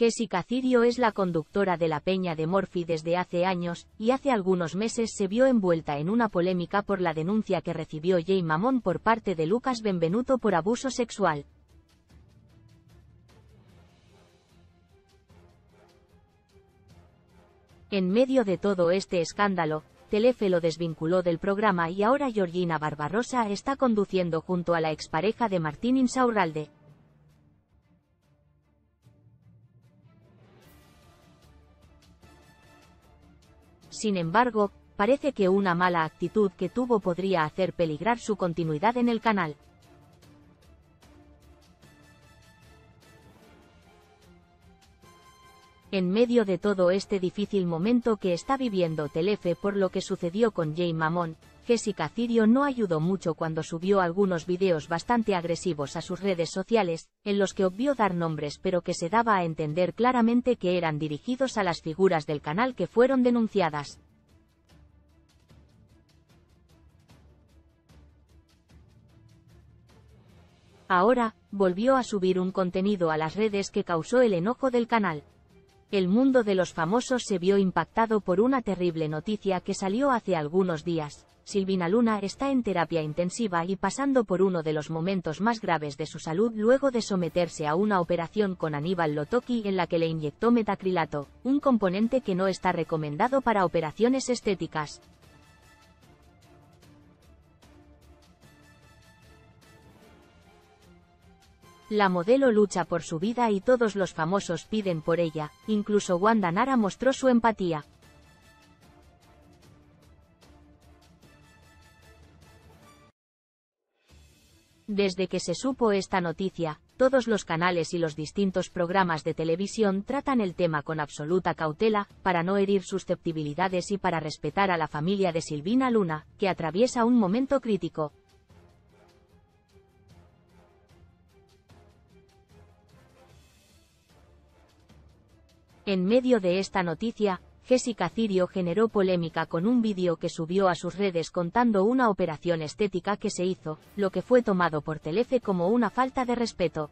Jessica Cirio es la conductora de la Peña de Morphy desde hace años, y hace algunos meses se vio envuelta en una polémica por la denuncia que recibió Jay Mamón por parte de Lucas Benvenuto por abuso sexual. En medio de todo este escándalo, Telefe lo desvinculó del programa y ahora Georgina Barbarosa está conduciendo junto a la expareja de Martín Insaurralde. Sin embargo, parece que una mala actitud que tuvo podría hacer peligrar su continuidad en el canal. En medio de todo este difícil momento que está viviendo Telefe por lo que sucedió con Jay Mamón, Jessica Cirio no ayudó mucho cuando subió algunos videos bastante agresivos a sus redes sociales, en los que obvió dar nombres pero que se daba a entender claramente que eran dirigidos a las figuras del canal que fueron denunciadas. Ahora, volvió a subir un contenido a las redes que causó el enojo del canal. El mundo de los famosos se vio impactado por una terrible noticia que salió hace algunos días. Silvina Luna está en terapia intensiva y pasando por uno de los momentos más graves de su salud luego de someterse a una operación con Aníbal Lotoki en la que le inyectó metacrilato, un componente que no está recomendado para operaciones estéticas. La modelo lucha por su vida y todos los famosos piden por ella, incluso Wanda Nara mostró su empatía. Desde que se supo esta noticia, todos los canales y los distintos programas de televisión tratan el tema con absoluta cautela, para no herir susceptibilidades y para respetar a la familia de Silvina Luna, que atraviesa un momento crítico. En medio de esta noticia, Jessica Cirio generó polémica con un vídeo que subió a sus redes contando una operación estética que se hizo, lo que fue tomado por Telefe como una falta de respeto.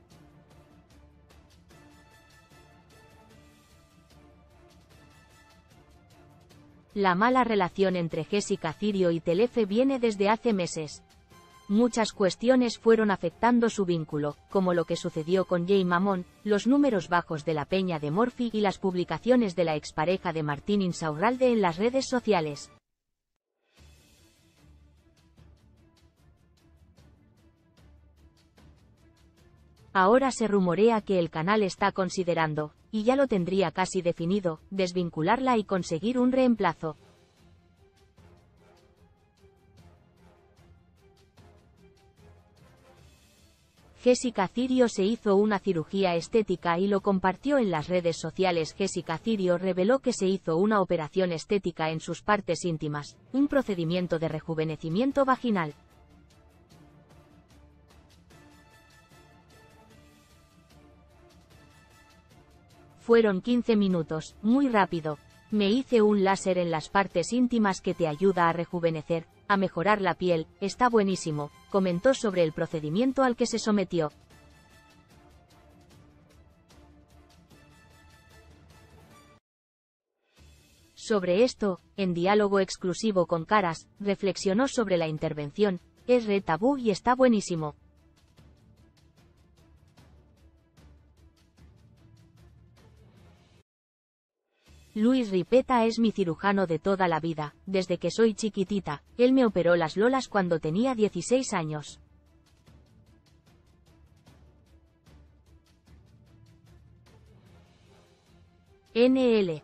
La mala relación entre Jessica Cirio y Telefe viene desde hace meses. Muchas cuestiones fueron afectando su vínculo, como lo que sucedió con Jay Mamón, los números bajos de la peña de Morphy y las publicaciones de la expareja de Martín Insaurralde en las redes sociales. Ahora se rumorea que el canal está considerando, y ya lo tendría casi definido, desvincularla y conseguir un reemplazo. Jessica Cirio se hizo una cirugía estética y lo compartió en las redes sociales. Jessica Cirio reveló que se hizo una operación estética en sus partes íntimas, un procedimiento de rejuvenecimiento vaginal. Fueron 15 minutos, muy rápido. Me hice un láser en las partes íntimas que te ayuda a rejuvenecer, a mejorar la piel, está buenísimo, comentó sobre el procedimiento al que se sometió. Sobre esto, en diálogo exclusivo con Caras, reflexionó sobre la intervención, es re tabú y está buenísimo. Luis Ripeta es mi cirujano de toda la vida, desde que soy chiquitita, él me operó las lolas cuando tenía 16 años. NL